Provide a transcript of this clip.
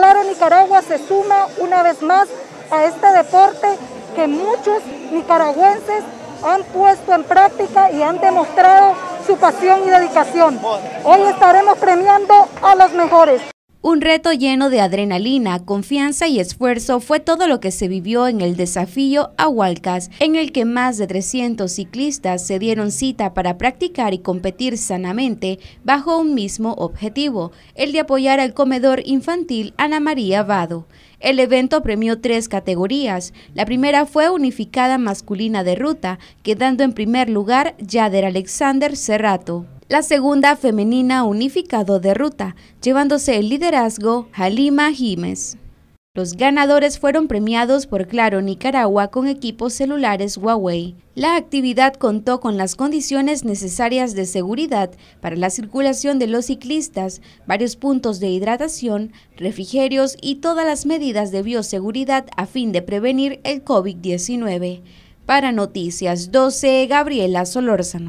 Claro Nicaragua se suma una vez más a este deporte que muchos nicaragüenses han puesto en práctica y han demostrado su pasión y dedicación. Hoy estaremos premiando a los mejores. Un reto lleno de adrenalina, confianza y esfuerzo fue todo lo que se vivió en el desafío Ahualcas, en el que más de 300 ciclistas se dieron cita para practicar y competir sanamente bajo un mismo objetivo, el de apoyar al comedor infantil Ana María Vado. El evento premió tres categorías. La primera fue unificada masculina de ruta, quedando en primer lugar Yader Alexander Cerrato la segunda femenina unificado de ruta, llevándose el liderazgo Halima Jiménez. Los ganadores fueron premiados por Claro Nicaragua con equipos celulares Huawei. La actividad contó con las condiciones necesarias de seguridad para la circulación de los ciclistas, varios puntos de hidratación, refrigerios y todas las medidas de bioseguridad a fin de prevenir el COVID-19. Para Noticias 12, Gabriela Solórzano.